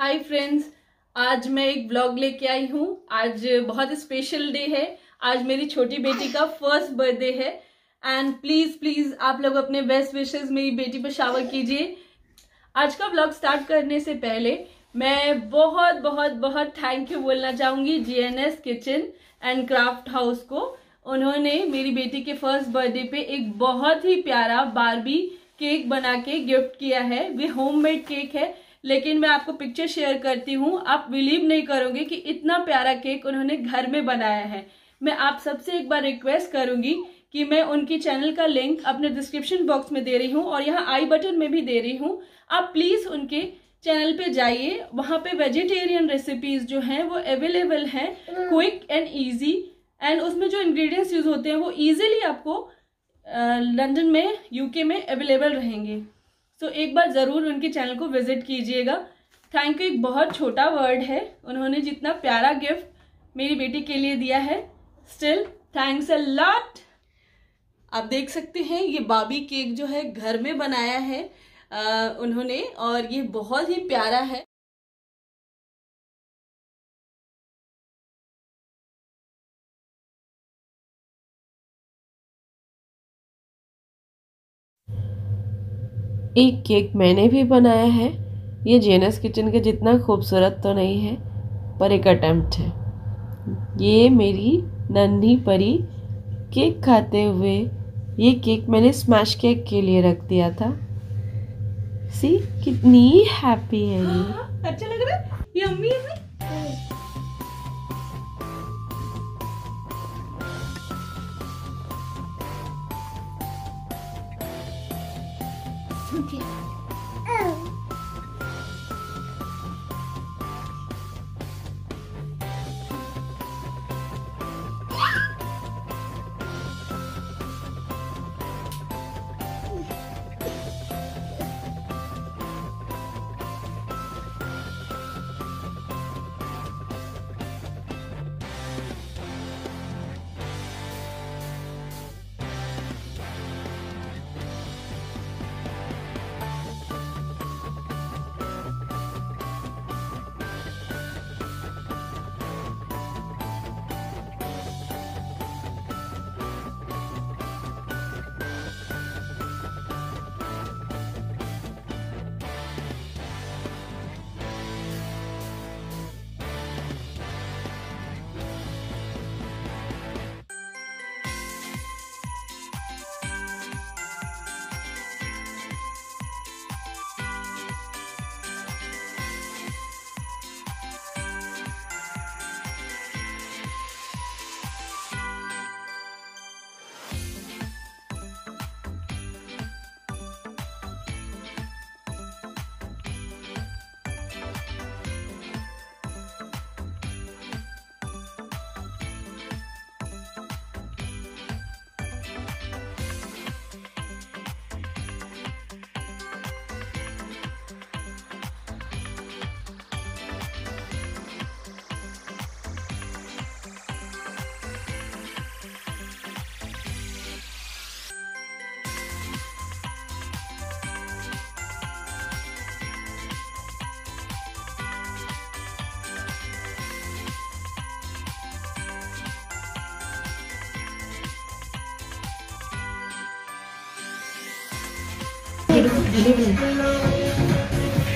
Hi friends आज मैं एक ब्लॉग लेके आई हूँ। आज बहुत स्पेशल डे है। आज मेरी छोटी बेटी का फ़र्स्ट बर्थडे है। एंड प्लीज़ प्लीज़ आप लोग अपने बेस्ट विशेस मेरी बेटी पर शावर कीजिए। आज का ब्लॉग स्टार्ट करने से पहले मैं बहुत बहुत बहुत थैंक यू बोलना चाहूँगी G N S kitchen and craft house को। उन्होंने मेरी बेटी के फ़र्स्ट बर्थडे पे एक बहुत ही प्यारा बारबी केक बना के गिफ्ट किया है। वे होममेड केक है। लेकिन मैं आपको पिक्चर शेयर करती हूँ। आप बिलीव नहीं करोगे कि इतना प्यारा केक उन्होंने घर में बनाया है। मैं आप सबसे एक बार रिक्वेस्ट करूँगी कि मैं उनकी चैनल का लिंक अपने डिस्क्रिप्शन बॉक्स में दे रही हूँ और यहाँ आई बटन में भी दे रही हूँ। आप प्लीज़ उनके चैनल पे जाइए। वहाँ पे वेजिटेरियन रेसिपीज़ जो हैं वो अवेलेबल हैं। क्विक एंड इजी एंड उसमें जो इंग्रेडिएंट्स यूज़ होते हैं वो इजीली आपको लंदन में यूके में अवेलेबल रहेंगे। तो एक बार ज़रूर उनके चैनल को विज़िट कीजिएगा। थैंक यू एक बहुत छोटा वर्ड है। उन्होंने जितना प्यारा गिफ्ट मेरी बेटी के लिए दिया है। स्टिल थैंक्स अ लॉट आप देख सकते हैं ये बाबी केक जो है घर में बनाया है। आ, उन्होंने और ये बहुत ही प्यारा है। एक केक मैंने भी बनाया है। ये जेनस किचन के जितना खूबसूरत तो नहीं है, पर एक अटैम्प्ट है। ये मेरी नन्ही परी केक खाते हुए, ये केक मैंने स्मैश केक के लिए रख दिया था। सी कितनी हैप्पी है ये। अच्छा लग रहा है। ये अम्मी है Pumpkin.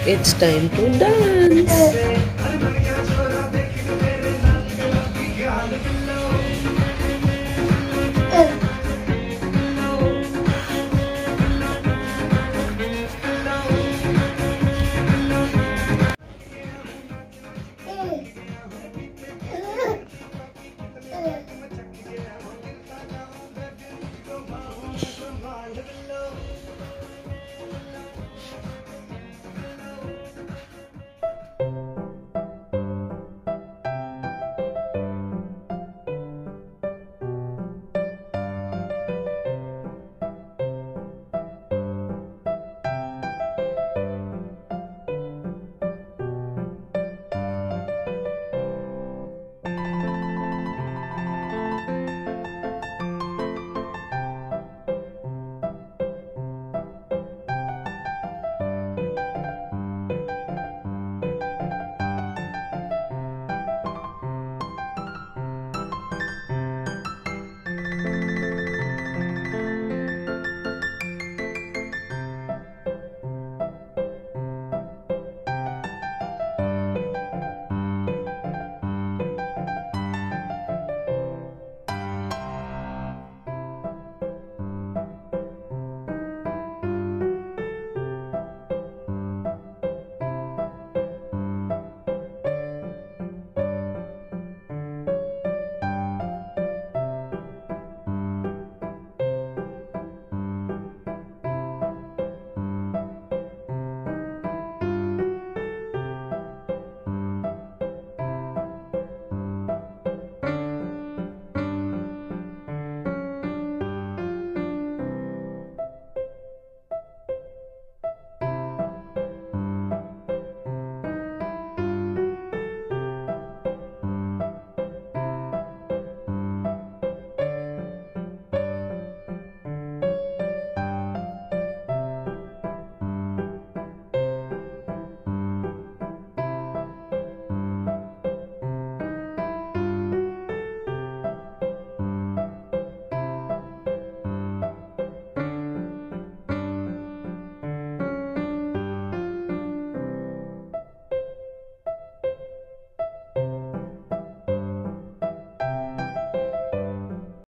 It's time to dance.